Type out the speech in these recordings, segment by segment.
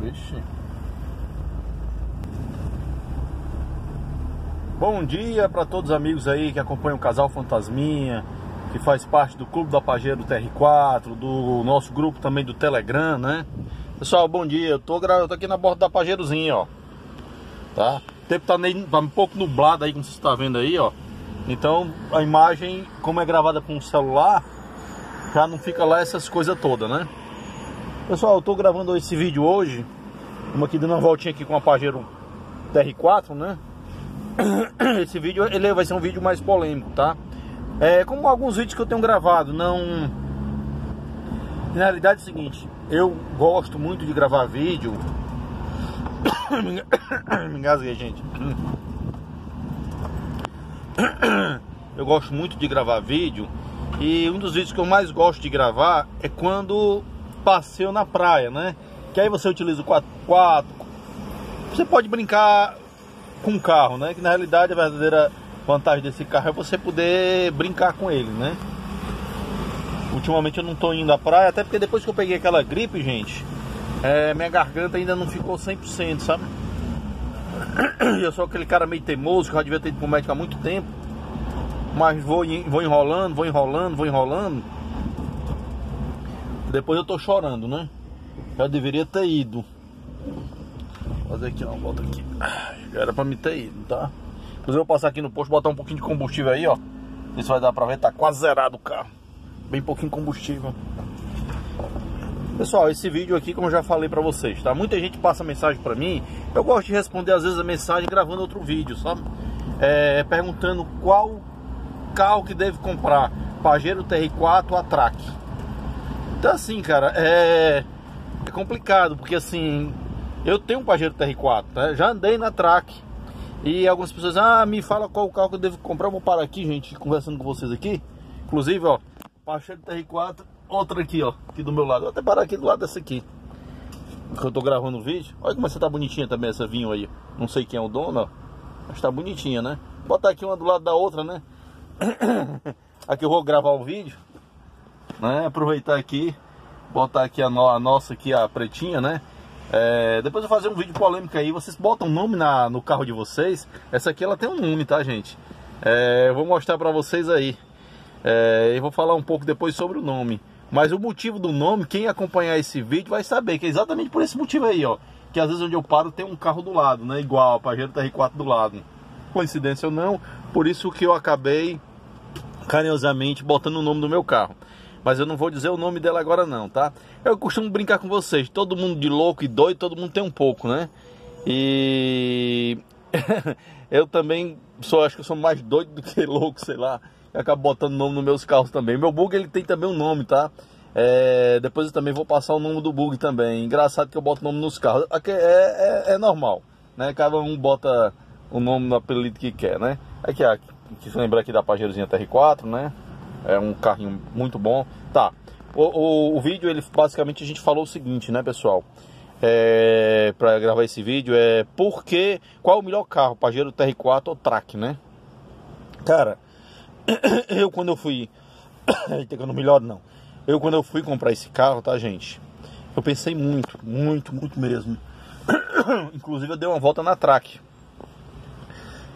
Vixe. Bom dia para todos os amigos aí que acompanham o Casal Fantasminha, que faz parte do Clube do Apageiro do TR4, do nosso grupo também do Telegram, né? Pessoal, bom dia. Eu tô, eu tô aqui na borda da Pageirozinha, ó. Tá? O tempo tá, nem, tá um pouco nublado aí, como você está vendo aí, ó. Então a imagem, como é gravada com o celular, já não fica lá essas coisas todas, né? Pessoal, eu tô gravando esse vídeo hoje. Estamos aqui dando uma voltinha aqui com a Pajero TR4, né? Esse vídeo ele vai ser um vídeo mais polêmico, tá? É, como alguns vídeos que eu tenho gravado, não. Na realidade é o seguinte, eu gosto muito de gravar vídeo. Me engasguei, gente. Eu gosto muito de gravar vídeo. E um dos vídeos que eu mais gosto de gravar é quando passeio na praia, né? Que aí você utiliza o 4x4. Você pode brincar com o carro, né? Que na realidade a verdadeira vantagem desse carro é você poder brincar com ele, né? Ultimamente eu não tô indo à praia, até porque depois que eu peguei aquela gripe, gente, é, minha garganta ainda não ficou 100%, sabe? Eu sou aquele cara meio teimoso que já devia ter ido pro médico há muito tempo, mas vou, vou enrolando, vou enrolando, vou enrolando. Depois eu tô chorando, né? Já deveria ter ido. Vou fazer aqui, ó, volta aqui. Já era pra me ter ido, tá? Inclusive eu vou passar aqui no posto, botar um pouquinho de combustível aí, ó. Se vai dar pra ver, tá quase zerado o carro. Bem pouquinho combustível. Pessoal, esse vídeo aqui, como eu já falei pra vocês, tá? Muita gente passa mensagem pra mim. Eu gosto de responder às vezes a mensagem gravando outro vídeo, sabe? É, perguntando qual carro que deve comprar. Pajero TR4 ou a Track. Então assim, cara, é, é complicado, porque assim, eu tenho um Pajero TR4, né? já andei na Track. E algumas pessoas, ah, me fala qual carro que eu devo comprar. Eu vou parar aqui, gente, conversando com vocês aqui. Inclusive, ó, Pajero TR4, outra aqui, ó, aqui do meu lado. Vou até parar aqui do lado dessa aqui. Que eu tô gravando o vídeo. Olha como você tá bonitinha também essa vinho aí. Não sei quem é o dono, ó. Mas tá bonitinha, né? Botar aqui uma do lado da outra, né? aqui eu vou gravar o vídeo né? Aproveitar aqui, botar aqui a, no, a nossa aqui, a pretinha, né? É, depois eu vou fazer um vídeo polêmico aí, vocês botam nome na, no carro de vocês. Essa aqui ela tem um nome, tá, gente? É, eu vou mostrar pra vocês aí. É, e vou falar um pouco depois sobre o nome. Mas o motivo do nome, quem acompanhar esse vídeo vai saber que é exatamente por esse motivo aí, ó. Que às vezes onde eu paro tem um carro do lado, né? Igual, a Pajero TR4 do lado. Coincidência ou não, por isso que eu acabei carinhosamente botando o nome do meu carro mas eu não vou dizer o nome dela agora não, tá? Eu costumo brincar com vocês, todo mundo de louco e doido, todo mundo tem um pouco, né? E eu também sou, acho que eu sou mais doido do que louco, sei lá. Eu acabo botando nome nos meus carros também. Meu bug ele tem também um nome, tá? É, depois eu também vou passar o nome do bug também. Engraçado que eu boto nome nos carros. É, é, é normal, né? Cada um bota o nome no apelido que quer, né? Aqui, aqui, aqui se lembrar aqui da Pajeirozinha TR4, né? É um carrinho muito bom. Tá. O, o, o vídeo, ele basicamente a gente falou o seguinte, né, pessoal? É, para gravar esse vídeo é porque qual é o melhor carro, Pajero TR4 ou Track, né? Cara, eu quando eu fui, eita não melhor não. Eu quando eu fui comprar esse carro, tá, gente? Eu pensei muito, muito, muito mesmo. Inclusive eu dei uma volta na Track.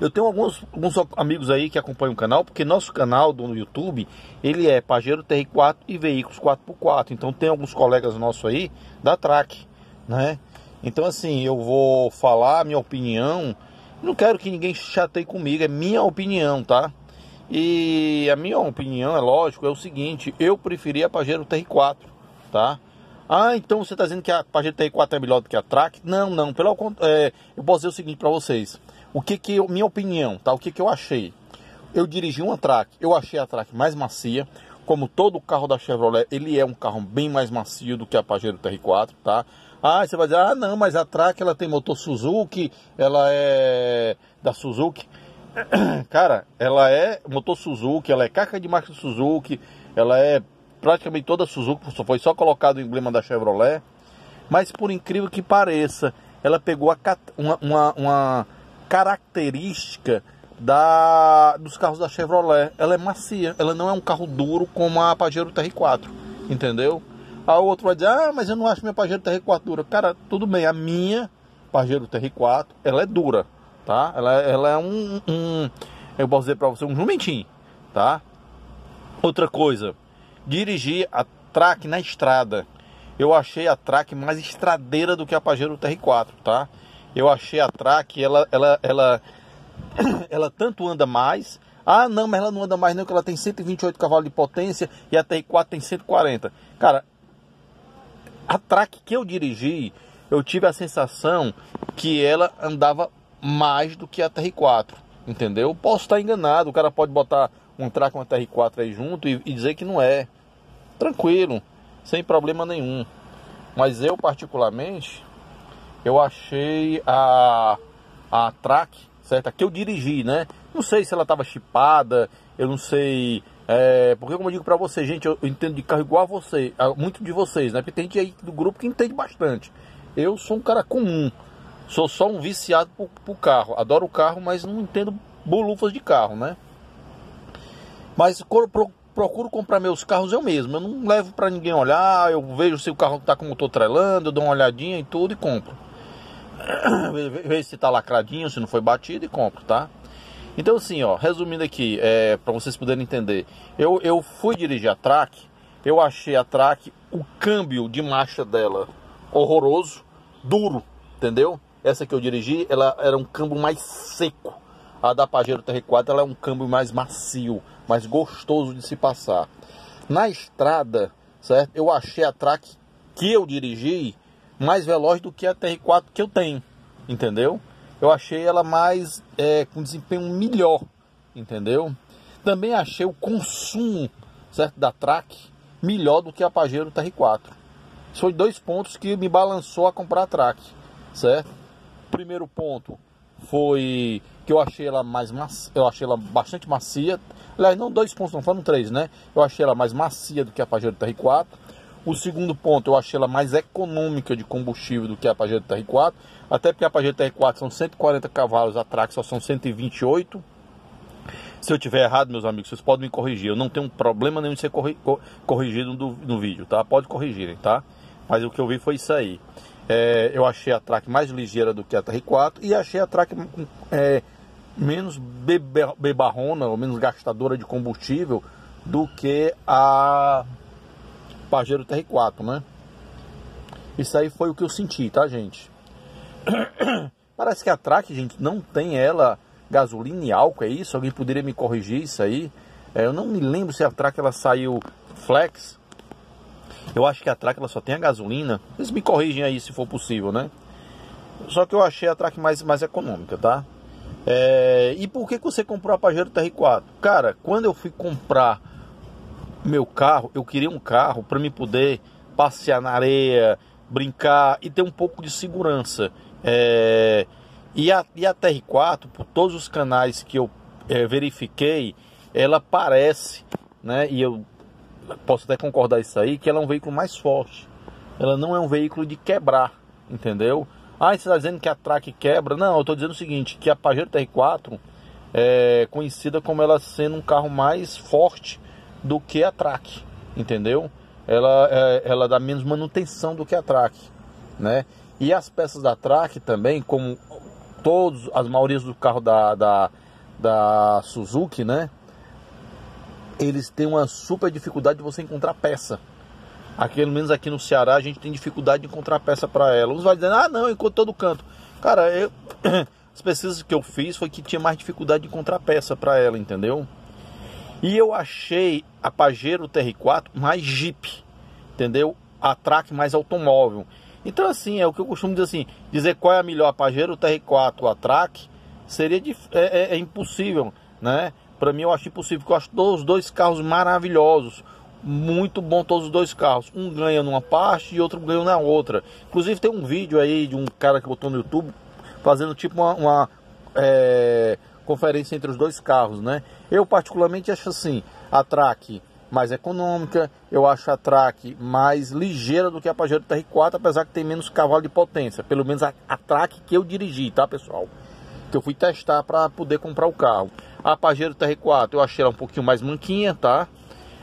Eu tenho alguns, alguns amigos aí que acompanham o canal, porque nosso canal do YouTube, ele é Pajero TR4 e veículos 4x4. Então tem alguns colegas nossos aí da Track, né? Então assim, eu vou falar a minha opinião. Não quero que ninguém chateie comigo, é minha opinião, tá? E a minha opinião, é lógico, é o seguinte, eu preferia a Pajero TR4, tá? Ah, então você está dizendo que a Pajero TR4 é melhor do que a Track? Não, não, pelo é, eu posso dizer o seguinte para vocês. O que que, eu, minha opinião, tá? O que que eu achei? Eu dirigi uma Track, eu achei a Track mais macia, como todo carro da Chevrolet, ele é um carro bem mais macio do que a Pajero TR4, tá? Ah, você vai dizer, ah não, mas a Track ela tem motor Suzuki, ela é da Suzuki. Cara, ela é motor Suzuki, ela é caca de marca Suzuki, ela é praticamente toda Suzuki, só foi só colocado o emblema da Chevrolet. Mas por incrível que pareça, ela pegou uma, uma, uma característica da, dos carros da Chevrolet. Ela é macia, ela não é um carro duro como a Pajero TR4, entendeu? A outro vai dizer, ah, mas eu não acho minha Pajero TR4 dura. Cara, tudo bem, a minha Pajero TR4, ela é dura, tá? Ela, ela é um, um, eu posso dizer para você, um jumentinho, tá? Outra coisa, dirigir a track na estrada. Eu achei a track mais estradeira do que a Pajero TR4, tá? Eu achei a track, ela, ela, ela, ela tanto anda mais. Ah, não, mas ela não anda mais não, porque ela tem 128 cavalos de potência e a TR4 tem 140. Cara, a track que eu dirigi, eu tive a sensação que ela andava mais do que a TR4, entendeu? Posso estar enganado, o cara pode botar um track com a TR4 aí junto e, e dizer que não é. Tranquilo, sem problema nenhum. Mas eu particularmente, eu achei a, a track, certo? A que eu dirigi, né? Não sei se ela estava chipada, eu não sei é, porque como eu digo para você, gente, eu, entendo de carro igual a você, a, muito de vocês, né? Porque tem gente aí do grupo que entende bastante. Eu sou um cara comum, sou só um viciado por carro. Adoro o carro, mas não entendo bolufas de carro, né? Mas pro, procuro comprar meus carros eu mesmo. Eu não levo para ninguém olhar, eu vejo se o carro tá com o motor trelando, eu dou uma olhadinha e tudo e compro. Vejo se tá lacradinho, se não foi batido e compro, tá? Então assim, ó, resumindo aqui, é, para vocês poderem entender, eu, eu fui dirigir a Track, eu achei a Track, o câmbio de marcha dela horroroso, duro, entendeu? Essa que eu dirigi, ela era um câmbio mais seco. A da Pajero TR4 ela é um câmbio mais macio, mais gostoso de se passar. Na estrada, certo? Eu achei a Track que eu dirigi mais veloz do que a TR4 que eu tenho, entendeu? eu achei ela mais é, com desempenho melhor, entendeu? Também achei o consumo certo, da Track melhor do que a Pajero TR4. Foi dois pontos que me balançou a comprar a Track, certo? Primeiro ponto foi que eu achei ela mais macia, eu achei ela bastante macia. Aliás, não dois pontos, não foram três, né? Eu achei ela mais macia do que a Pajero TR4. O segundo ponto, eu achei ela mais econômica de combustível do que a Pajero TR4, até porque a Pajero TR4 são 140 cavalos, a Trax só são 128. Se eu tiver errado, meus amigos, vocês podem me corrigir. Eu não tenho problema nenhum de ser corrigido no, no vídeo, tá? Pode corrigirem, tá? Mas o que eu vi foi isso aí. É, eu achei a Track mais ligeira do que a TR4 e achei a Track é, menos bebarrona ou menos gastadora de combustível do que a Pajero TR4, né? Isso aí foi o que eu senti, tá, gente? Parece que a Track, gente, não tem ela gasolina e álcool, é isso? Alguém poderia me corrigir isso aí? É, eu não me lembro se a Track ela saiu flex. Eu acho que a Track ela só tem a gasolina. Vocês me corrigem aí se for possível, né? Só que eu achei a Track mais, mais econômica, tá? É, e por que, que você comprou a Pajero TR4? Cara, quando eu fui comprar meu carro, eu queria um carro para me poder passear na areia, brincar e ter um pouco de segurança. É, e, a, e a TR4, por todos os canais que eu é, verifiquei, ela parece, né? E eu posso até concordar isso aí, que ela é um veículo mais forte. Ela não é um veículo de quebrar, entendeu? Ah, você está dizendo que a Track quebra? Não, eu estou dizendo o seguinte, que a Pajero TR4 é conhecida como ela sendo um carro mais forte do que a track, entendeu? Ela, é, ela dá menos manutenção do que a track, né? E as peças da track também, como todos, as maiorias do carro da, da, da Suzuki, né? Eles têm uma super dificuldade de você encontrar peça. Aqui, pelo menos aqui no Ceará, a gente tem dificuldade de encontrar peça para ela. Uns vai dizendo, ah, não, encontrou todo canto. Cara, eu, as pesquisas que eu fiz foi que tinha mais dificuldade de encontrar peça para ela, entendeu? E eu achei a Pajero TR4 mais Jeep, entendeu? A Track mais automóvel. Então assim, é o que eu costumo dizer assim, dizer qual é a melhor, a Pajero TR4 ou a Track, seria é, é, é impossível, né? Para mim eu acho impossível, porque eu acho os dois carros maravilhosos, muito bom todos os dois carros. Um ganha numa parte e outro ganha na outra. Inclusive tem um vídeo aí de um cara que botou no YouTube fazendo tipo uma, uma é, conferência entre os dois carros, né? Eu particularmente acho assim, a Track mais econômica, eu acho a Track mais ligeira do que a Pajero TR4, apesar que tem menos cavalo de potência, pelo menos a, a Track que eu dirigi, tá pessoal? Que eu fui testar para poder comprar o carro. A Pajero TR4 eu achei ela um pouquinho mais manquinha, tá?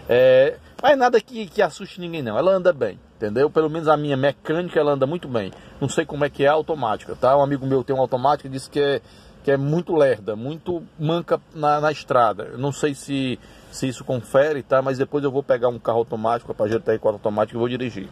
É, mas nada que, que assuste ninguém não, ela anda bem, entendeu? Pelo menos a minha mecânica ela anda muito bem. Não sei como é que é a automática, tá? Um amigo meu tem uma automática e disse que é, que é muito lerda, muito manca na, na estrada. Eu não sei se, se isso confere, tá? Mas depois eu vou pegar um carro automático, a Pajero TR4 automático e vou dirigir.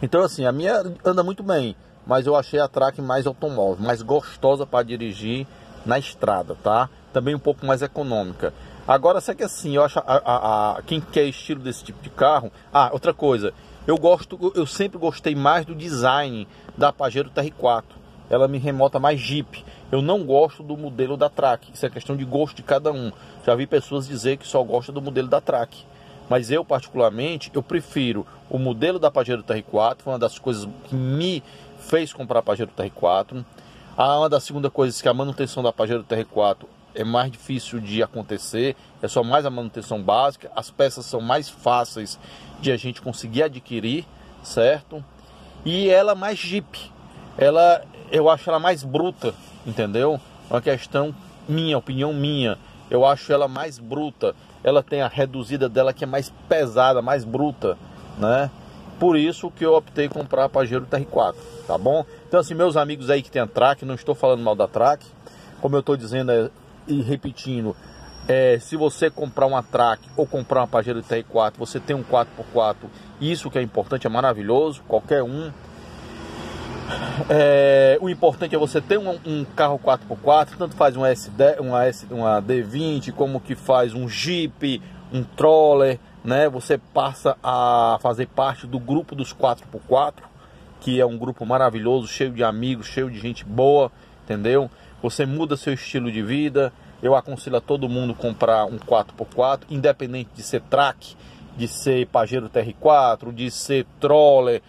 Então assim, a minha anda muito bem, mas eu achei a Track mais automóvel, mais gostosa para dirigir na estrada, tá? Também um pouco mais econômica. Agora, só que assim, eu acho a, a, a, quem quer estilo desse tipo de carro. Ah, outra coisa, eu gosto, eu sempre gostei mais do design da Pajero TR4. Ela me remota mais Jeep. Eu não gosto do modelo da Track. Isso é questão de gosto de cada um. Já vi pessoas dizer que só gosta do modelo da Track. Mas eu, particularmente, eu prefiro o modelo da Pajero TR4. Foi uma das coisas que me fez comprar a Pajero TR4. Ah, uma das segundas coisas que a manutenção da Pajero TR4 é mais difícil de acontecer, é só mais a manutenção básica, as peças são mais fáceis de a gente conseguir adquirir, certo? E ela mais Jeep, ela eu acho ela mais bruta, entendeu? É uma questão minha, opinião minha. Eu acho ela mais bruta. Ela tem a reduzida dela que é mais pesada, mais bruta, né? Por isso que eu optei comprar a Pajero TR4, tá bom? Então assim, meus amigos aí que tem a Track, não estou falando mal da Track, como eu estou dizendo, é e repetindo, é, se você comprar uma Track ou comprar uma Pajero TR4, você tem um 4x4, isso que é importante, é maravilhoso, qualquer um. É, o importante é você ter um, um, carro 4x4, tanto faz um S10, uma, S, uma D20, como que faz um Jeep, um Troller, né? Você passa a fazer parte do grupo dos 4x4, que é um grupo maravilhoso, cheio de amigos, cheio de gente boa, entendeu? Você muda seu estilo de vida. Eu aconselho a todo mundo comprar um 4x4, independente de ser track, de ser Pajero TR4, de ser Troller.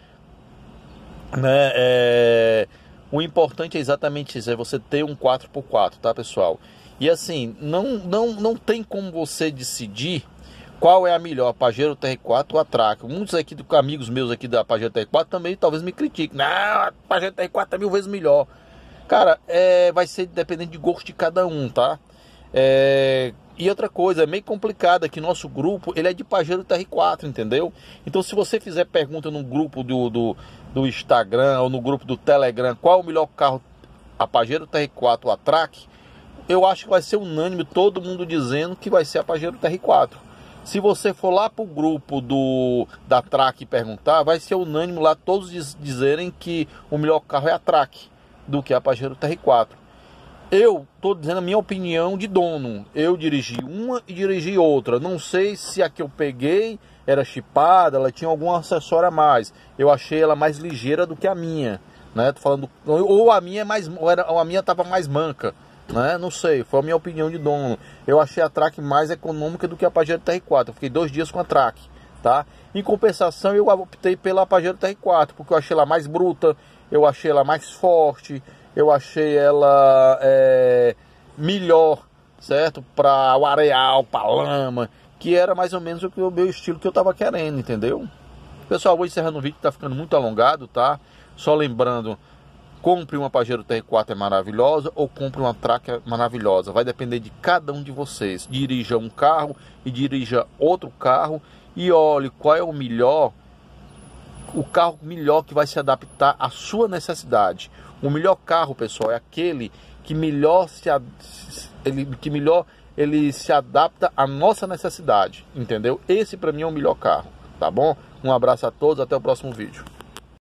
Né? É... O importante é exatamente isso, é você ter um 4x4, tá pessoal? E assim, não, não, não tem como você decidir qual é a melhor, Pajero TR4 ou a Track. Muitos aqui, amigos meus aqui da Pajero TR4 também talvez me critiquem. Não, a Pajero TR4 é mil vezes melhor. Cara, é, vai ser dependendo de gosto de cada um, tá? É, e outra coisa, é meio complicada que nosso grupo, ele é de Pajero TR4, entendeu? Então se você fizer pergunta no grupo do, do, do Instagram ou no grupo do Telegram, qual o melhor carro, a Pajero TR4 ou a Track, eu acho que vai ser unânime todo mundo dizendo que vai ser a Pajero TR4. Se você for lá pro grupo do da Track perguntar, vai ser unânime lá todos dizerem que o melhor carro é a Track do que a Pajero TR4. Eu estou dizendo a minha opinião de dono. Eu dirigi uma e dirigi outra. Não sei se a que eu peguei era chipada, ela tinha algum acessório a mais. Eu achei ela mais ligeira do que a minha, né? Tô falando ou a minha é mais ou, era, ou a minha tava mais manca, né? Não sei, foi a minha opinião de dono. Eu achei a Track mais econômica do que a Pajero TR4. Eu fiquei dois dias com a Track, tá? Em compensação, eu optei pela Pajero TR4 porque eu achei ela mais bruta, eu achei ela mais forte, eu achei ela é, melhor, certo? Para o areal, para lama, que era mais ou menos o meu estilo que eu estava querendo, entendeu? Pessoal, vou encerrando o vídeo, está ficando muito alongado, tá? Só lembrando, compre uma Pajero TR4 é maravilhosa ou compre uma Tracker maravilhosa. Vai depender de cada um de vocês. Dirija um carro e dirija outro carro e olhe qual é o melhor o carro melhor que vai se adaptar à sua necessidade. O melhor carro, pessoal, é aquele que melhor se ele, que melhor ele se adapta à nossa necessidade, entendeu? Esse para mim é o melhor carro, tá bom? Um abraço a todos, até o próximo vídeo.